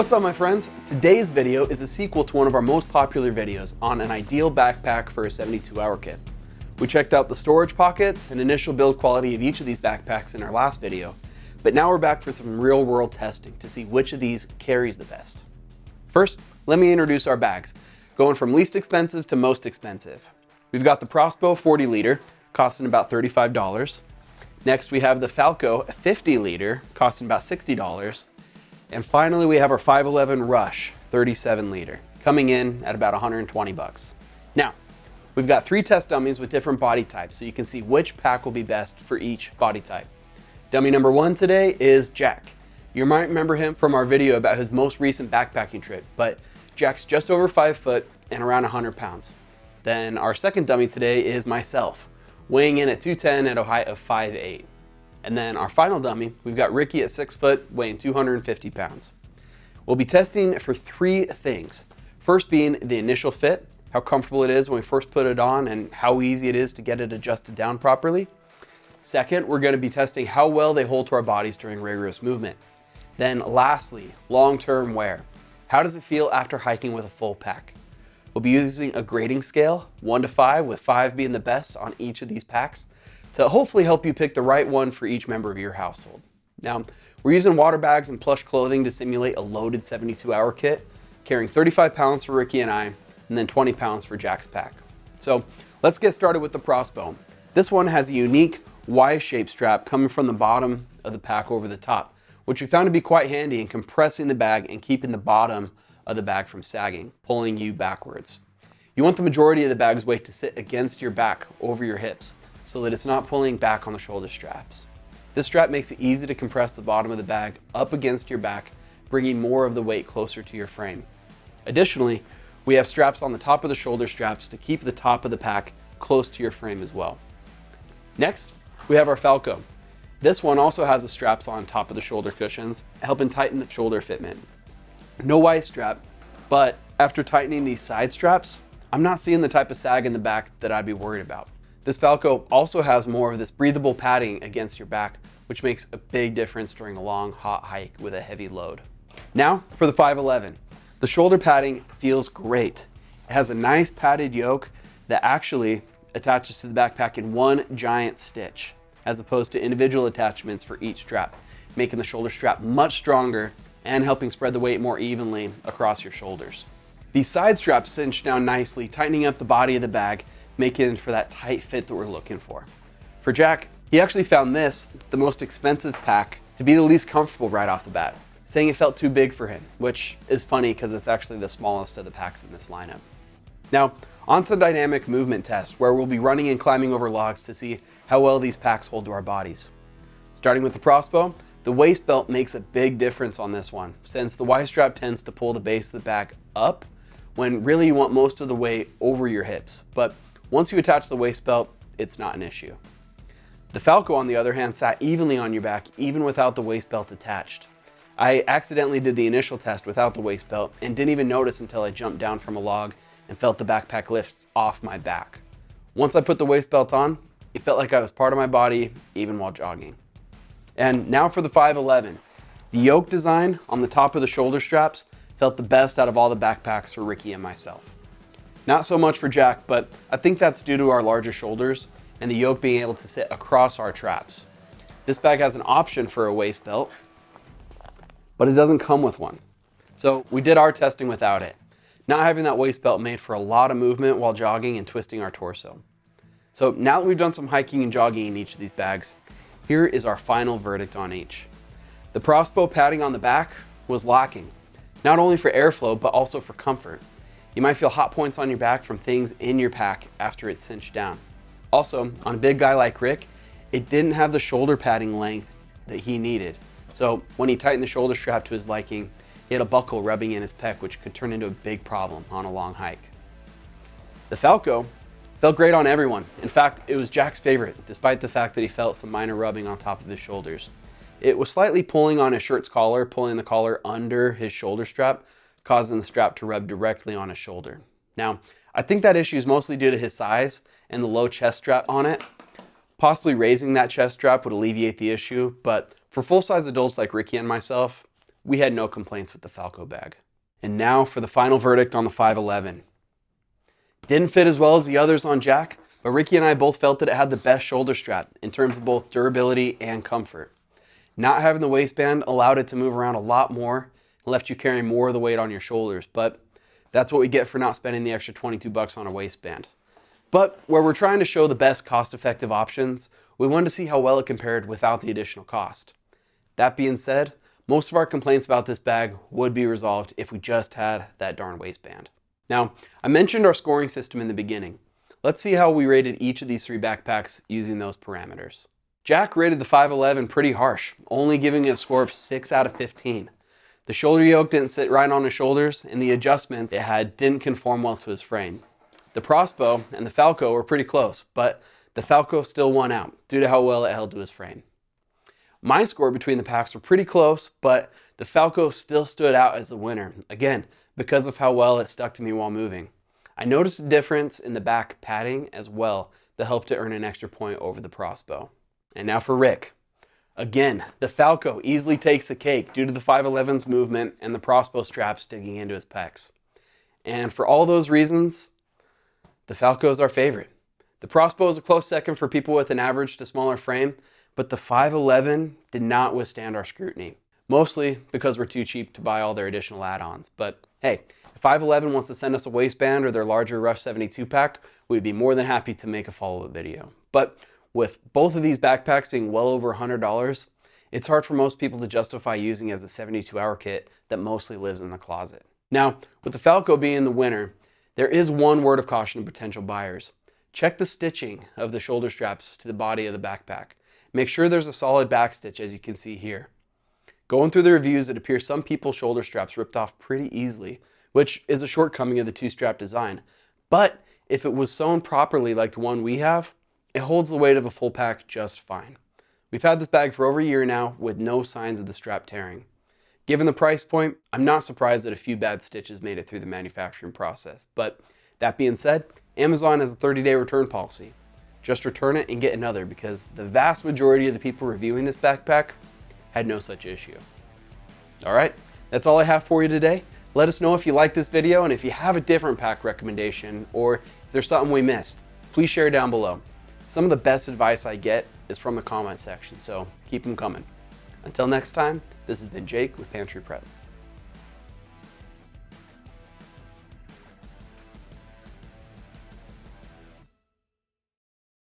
What's up my friends? Today's video is a sequel to one of our most popular videos on an ideal backpack for a 72 hour kit. We checked out the storage pockets and initial build quality of each of these backpacks in our last video, but now we're back for some real world testing to see which of these carries the best. First, let me introduce our bags, going from least expensive to most expensive. We've got the Prospo 40 liter, costing about $35. Next, we have the Falko 50 liter, costing about $60. And finally, we have our 511 Rush 37 liter, coming in at about 120 bucks. Now, we've got three test dummies with different body types, so you can see which pack will be best for each body type. Dummy number one today is Jack. You might remember him from our video about his most recent backpacking trip, but Jack's just over five foot and around 100 pounds. Then our second dummy today is myself, weighing in at 210 at a height of 5'8". And then our final dummy, we've got Ricky at six foot, weighing 250 pounds. We'll be testing for three things. First being the initial fit, how comfortable it is when we first put it on and how easy it is to get it adjusted down properly. Second, we're gonna be testing how well they hold to our bodies during rigorous movement. Then lastly, long-term wear. How does it feel after hiking with a full pack? We'll be using a grading scale, one to five, with five being the best on each of these packs to hopefully help you pick the right one for each member of your household. Now, we're using water bags and plush clothing to simulate a loaded 72 hour kit, carrying 35 pounds for Ricky and I, and then 20 pounds for Jack's pack. So let's get started with the Prospo. This one has a unique Y-shaped strap coming from the bottom of the pack over the top, which we found to be quite handy in compressing the bag and keeping the bottom of the bag from sagging, pulling you backwards. You want the majority of the bag's weight to sit against your back over your hips so that it's not pulling back on the shoulder straps. This strap makes it easy to compress the bottom of the bag up against your back, bringing more of the weight closer to your frame. Additionally, we have straps on the top of the shoulder straps to keep the top of the pack close to your frame as well. Next, we have our Falko. This one also has the straps on top of the shoulder cushions, helping tighten the shoulder fitment. No Y strap, but after tightening these side straps, I'm not seeing the type of sag in the back that I'd be worried about. This Falko also has more of this breathable padding against your back, which makes a big difference during a long, hot hike with a heavy load. Now for the 511. The shoulder padding feels great. It has a nice padded yoke that actually attaches to the backpack in one giant stitch, as opposed to individual attachments for each strap, making the shoulder strap much stronger and helping spread the weight more evenly across your shoulders. These side straps cinch down nicely, tightening up the body of the bag making for that tight fit that we're looking for. For Jack, he actually found this, the most expensive pack, to be the least comfortable right off the bat, saying it felt too big for him, which is funny because it's actually the smallest of the packs in this lineup. Now, on to the dynamic movement test, where we'll be running and climbing over logs to see how well these packs hold to our bodies. Starting with the Prospo, the waist belt makes a big difference on this one, since the Y-strap tends to pull the base of the bag up, when really you want most of the weight over your hips. But once you attach the waist belt, it's not an issue. The Falko, on the other hand, sat evenly on your back, even without the waist belt attached. I accidentally did the initial test without the waist belt and didn't even notice until I jumped down from a log and felt the backpack lift off my back. Once I put the waist belt on, it felt like I was part of my body, even while jogging. And now for the 511. The yoke design on the top of the shoulder straps felt the best out of all the backpacks for Ricky and myself. Not so much for Jack, but I think that's due to our larger shoulders and the yoke being able to sit across our traps. This bag has an option for a waist belt, but it doesn't come with one. So we did our testing without it. Not having that waist belt made for a lot of movement while jogging and twisting our torso. So now that we've done some hiking and jogging in each of these bags, here is our final verdict on each. The Prospo padding on the back was lacking, not only for airflow, but also for comfort. You might feel hot points on your back from things in your pack after it's cinched down. Also, on a big guy like Rick, it didn't have the shoulder padding length that he needed. So when he tightened the shoulder strap to his liking, he had a buckle rubbing in his pec, which could turn into a big problem on a long hike. The Falko felt great on everyone. In fact, it was Jack's favorite, despite the fact that he felt some minor rubbing on top of his shoulders. It was slightly pulling on his shirt's collar, pulling the collar under his shoulder strap, causing the strap to rub directly on his shoulder. Now, I think that issue is mostly due to his size and the low chest strap on it. Possibly raising that chest strap would alleviate the issue, but for full-size adults like Ricky and myself, we had no complaints with the Falko bag. And now for the final verdict on the 511. Didn't fit as well as the others on Jack, but Ricky and I both felt that it had the best shoulder strap in terms of both durability and comfort. Not having the waistband allowed it to move around a lot more left you carrying more of the weight on your shoulders, but that's what we get for not spending the extra 22 bucks on a waistband. But where we're trying to show the best cost-effective options, we wanted to see how well it compared without the additional cost. That being said, most of our complaints about this bag would be resolved if we just had that darn waistband. Now, I mentioned our scoring system in the beginning. Let's see how we rated each of these three backpacks using those parameters. Jack rated the 511 pretty harsh, only giving it a score of 6 out of 15. The shoulder yoke didn't sit right on his shoulders, and the adjustments it had didn't conform well to his frame. The Prospo and the Falko were pretty close, but the Falko still won out due to how well it held to his frame. My score between the packs were pretty close, but the Falko still stood out as the winner, again, because of how well it stuck to me while moving. I noticed a difference in the back padding as well that helped to earn an extra point over the Prospo. And now for Rick. Again, the Falko easily takes the cake due to the 511's movement and the Prospo straps digging into his pecs. And for all those reasons, the Falko is our favorite. The Prospo is a close second for people with an average to smaller frame, but the 511 did not withstand our scrutiny. Mostly because we're too cheap to buy all their additional add-ons. But hey, if 511 wants to send us a waistband or their larger Rush 72 pack, we'd be more than happy to make a follow-up video. But with both of these backpacks being well over $100, it's hard for most people to justify using as a 72 hour kit that mostly lives in the closet. Now, with the Falko being the winner, there is one word of caution to potential buyers. Check the stitching of the shoulder straps to the body of the backpack. Make sure there's a solid back stitch as you can see here. Going through the reviews, it appears some people's shoulder straps ripped off pretty easily, which is a shortcoming of the two-strap design. But if it was sewn properly like the one we have, it holds the weight of a full pack just fine. We've had this bag for over a year now with no signs of the strap tearing. Given the price point, I'm not surprised that a few bad stitches made it through the manufacturing process. But that being said, Amazon has a 30-day return policy. Just return it and get another because the vast majority of the people reviewing this backpack had no such issue. All right, that's all I have for you today. Let us know if you like this video and if you have a different pack recommendation or if there's something we missed, please share down below. Some of the best advice I get is from the comment section, so keep them coming. Until next time, this has been Jake with Pantry Prep.